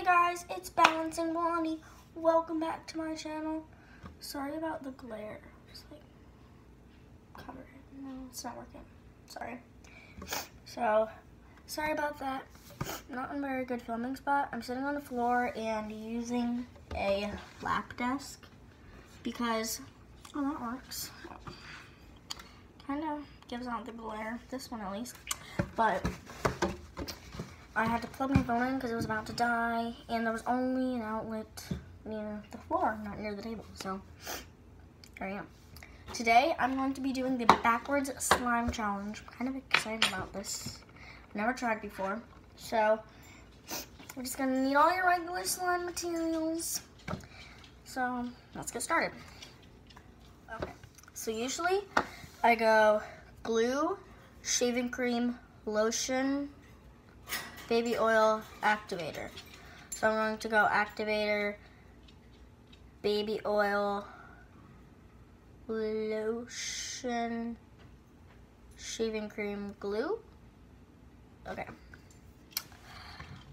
Hey guys, it's Balancing Blondie. Welcome back to my channel. Sorry about the glare. Just like. No, it's not working. Sorry. So, sorry about that. Not in a very good filming spot. I'm sitting on the floor and using a lap desk because, oh, that works. Kind of gives out the glare. This one at least. But I had to plug my phone in because it was about to die, and there was only an outlet near the floor, not near the table. So here I am. Today I'm going to be doing the backwards slime challenge. I'm kind of excited about this. Never tried before. So we're just gonna need all your regular slime materials. So let's get started. Okay. So usually I go glue, shaving cream, lotion, baby oil, activator. So I'm going to go activator, baby oil, lotion, shaving cream, glue. Okay.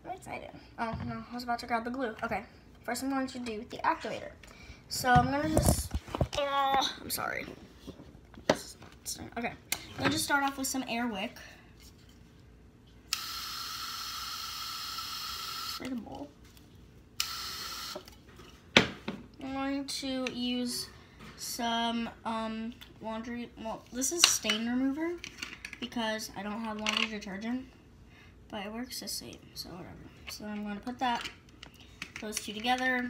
I'm excited. Oh, no, I was about to grab the glue. Okay, first I'm going to do the activator. So I'm going to just, oh, I'm sorry. Okay, I'm going to just start off with some air wick. I'm going to use some um, laundry, well, this is stain remover because I don't have laundry detergent, but it works the same, so whatever. So I'm going to put that, those two together,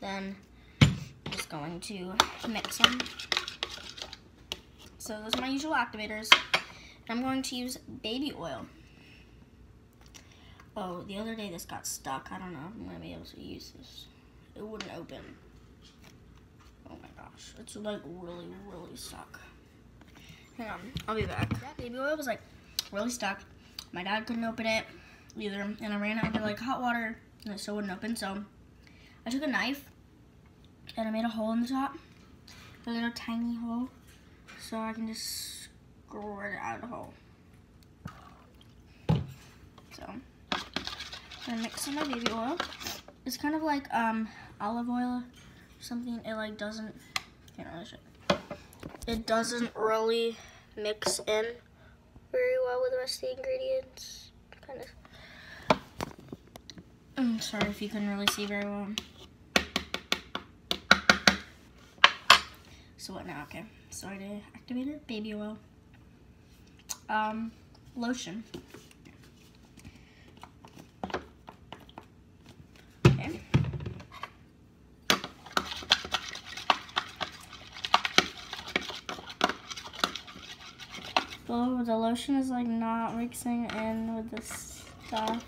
then I'm just going to mix them. So those are my usual activators. I'm going to use baby oil. Oh, the other day this got stuck. I don't know if I'm going to be able to use this. It wouldn't open. Oh my gosh. It's like really, really stuck. Hang on. I'll be back. That baby oil was like really stuck. My dad couldn't open it either. And I ran out of like hot water and it still wouldn't open. So I took a knife and I made a hole in the top. A little tiny hole. So I can just squirt it out of the hole. So I'm mixing my baby oil. It's kind of like um, olive oil or something. It like doesn't, can't really show. It doesn't really mix in very well with the rest of the ingredients. Kind of. I'm sorry if you couldn't really see very well. So what now? Okay. So I did activator, baby oil, um, lotion. Okay. Oh, the lotion is like not mixing in with the stuff.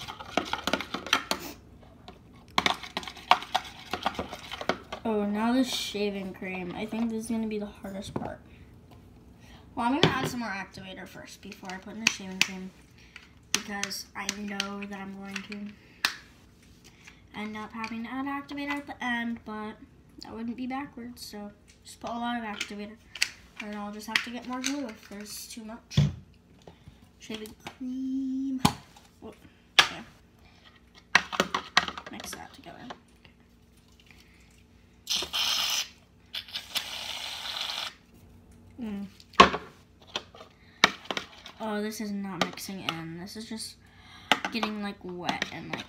Oh, now the shaving cream. I think this is going to be the hardest part. Well, I'm going to add some more activator first before I put in the shaving cream. Because I know that I'm going to end up having to add activator at the end. But that wouldn't be backwards. So just put a lot of activator. And I'll just have to get more glue if there's too much. Shaving cream. Whoop. Okay. Mix that together. Mm. Oh, this is not mixing in. This is just getting like wet and like.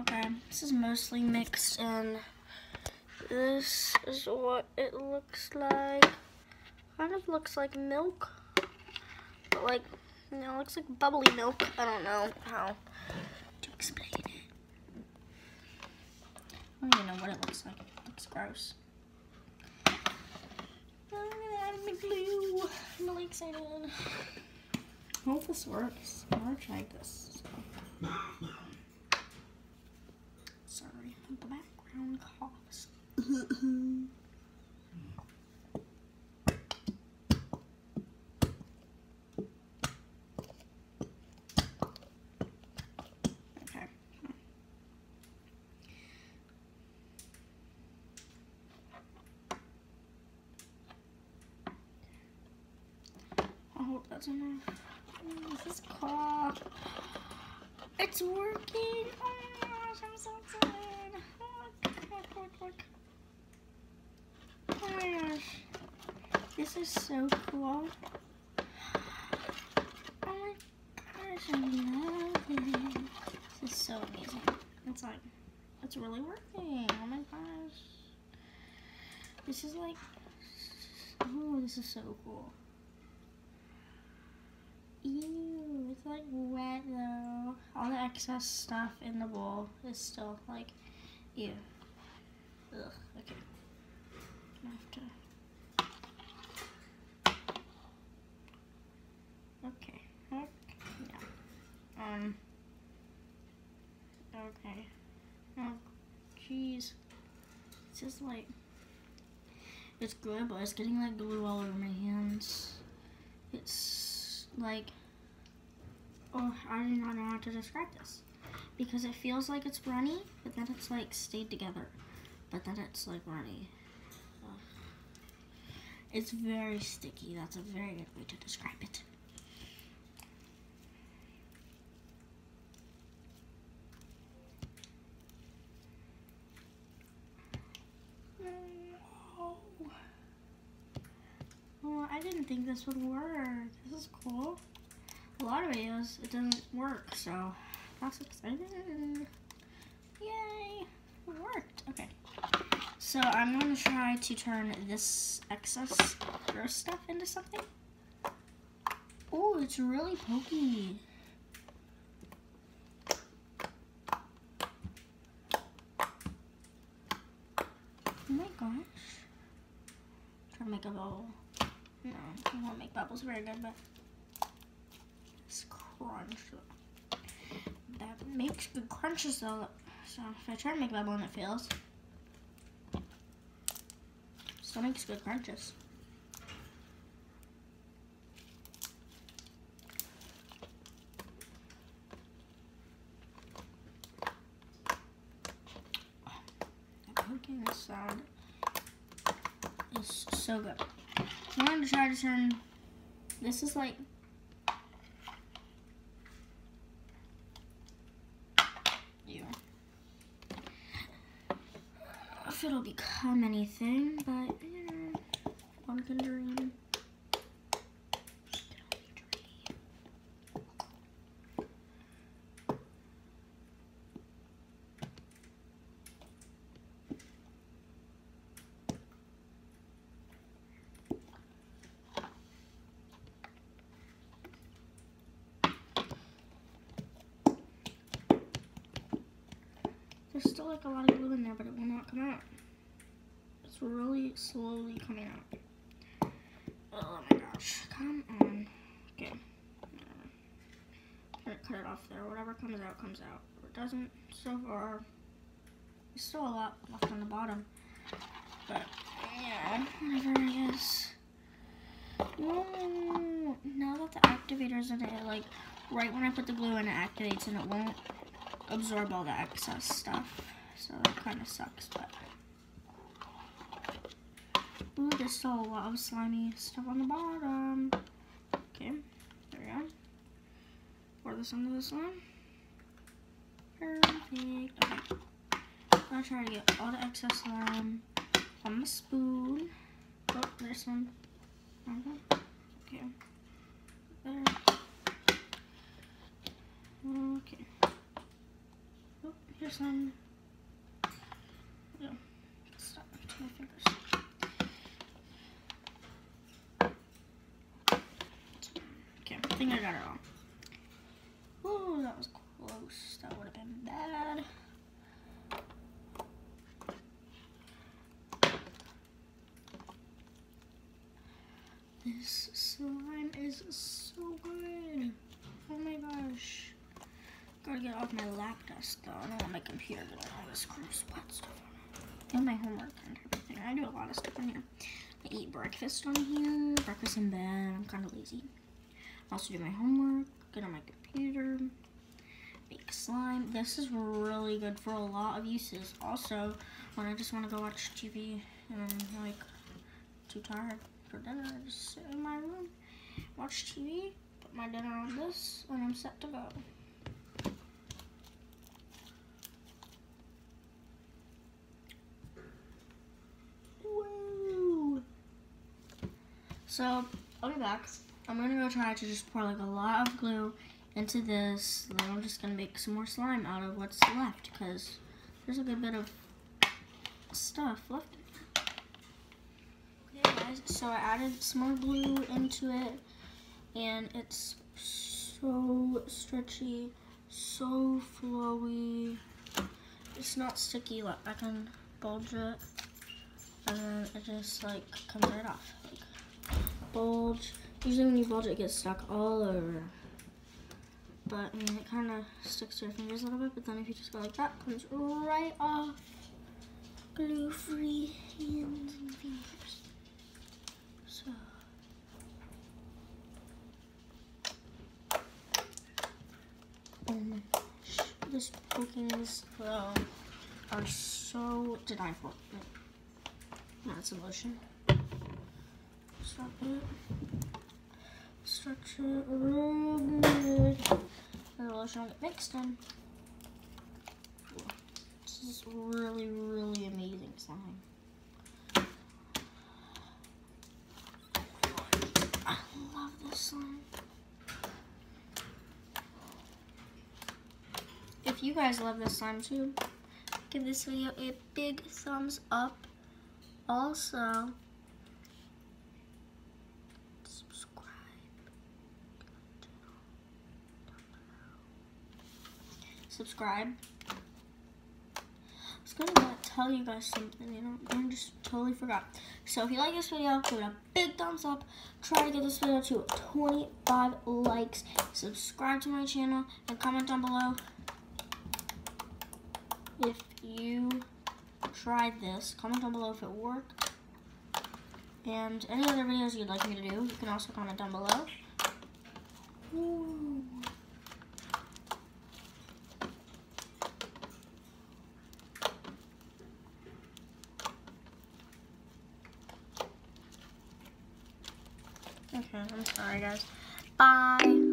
Okay, this is mostly mixed in. This is what it looks like. Kind of looks like milk. But like, you know, looks like bubbly milk. I don't know how to explain it. I don't even know what it looks like. It looks gross. Oh, I'm gonna add my glue. I'm really excited. I hope this works. I've never tried this. background coughs. okay. I hope that's enough. This is cough. It's working. Oh gosh, I'm so look. Oh my gosh. This is so cool. Oh my gosh, I love. This is so amazing. It's like, it's really working. Oh my gosh. This is like, oh, this is so cool. Like wet though. All the excess stuff in the bowl is still like, ew. Ugh, okay. I have to. Okay, okay, yeah. Um, okay. Oh, jeez. It's just like, it's good, but it's getting like glue all over my hands. It's like, oh, I do not know how to describe this. Because it feels like it's runny, but then it's like stayed together. But then it's like runny. Ugh. It's very sticky. That's a very good way to describe it. I didn't think this would work. This is cool. A lot of videos, it doesn't work, so that's exciting. Yay! It worked. Okay. So I'm going to try to turn this excess gross stuff into something. Oh, it's really pokey. Oh my gosh. Try to make a bowl. No, I won't make bubbles very good, but crunch. That makes good crunches though. So if I try to make bubble and it fails, still makes good crunches. cooking is so good. I'm going to try to turn, this is like, yeah. If it'll become anything, but, you know, one can dream. There's still like a lot of glue in there, but it will not come out. Really slowly coming out. Oh my gosh, come on. Okay. Cut it off there. Whatever comes out, comes out. If it doesn't, so far, there's still a lot left on the bottom. But, yeah, whatever it is. No, now that the activator's in it, like, right when I put the glue in, it activates and it won't absorb all the excess stuff. So that kind of sucks, but. Ooh, there's still a lot of slimy stuff on the bottom. Okay, there we go. Pour this onto this one. Perfect. Okay. I'm gonna try to get all the excess slime on the spoon. Oh, there's some. Uh-huh. Okay. There. Okay. Oh, here's some. Yeah. Stop to my fingers. Okay, I think I got it all. Oh, that was close. That would have been bad. This slime is so good. Oh my gosh. Gotta get off my lap dust though. I don't want my computer to get all this gross wet stuff on it. And my homework and everything. I do a lot of stuff on here. I eat breakfast on here. Breakfast in bed. I'm kind of lazy. Also do my homework. Get on my computer. Make slime. This is really good for a lot of uses. Also, when I just want to go watch TV and I'm like too tired for dinner, I just sit in my room watch TV, put my dinner on this, and I'm set to go. Woo! So, I'll be back. I'm gonna go try to just pour like a lot of glue into this. Then I'm just gonna make some more slime out of what's left because there's a good bit of stuff left. Okay guys, so I added some more glue into it and it's so stretchy, so flowy. It's not sticky, like I can bulge it and then it just like comes right off. Like, bulge. Usually when you bulge it, it gets stuck all over. But I mean, it kind of sticks to your fingers a little bit, but then if you just go like that, comes right off. Glue-free hands and fingers. So. Mm, My gosh, this pookings though are so to die for. That's a lotion. Stop it. It real good. And lotion will get mixed in. This is really, really amazing slime. I love this slime. If you guys love this slime too, give this video a big thumbs up. Also, subscribe. Subscribe. I was gonna tell you guys something, you know, I just totally forgot. So if you like this video, give it a big thumbs up. Try to get this video to 25 likes. Subscribe to my channel and comment down below if you tried this. Comment down below if it worked. And any other videos you'd like me to do, you can also comment down below. Ooh. Okay, I'm sorry guys. Bye.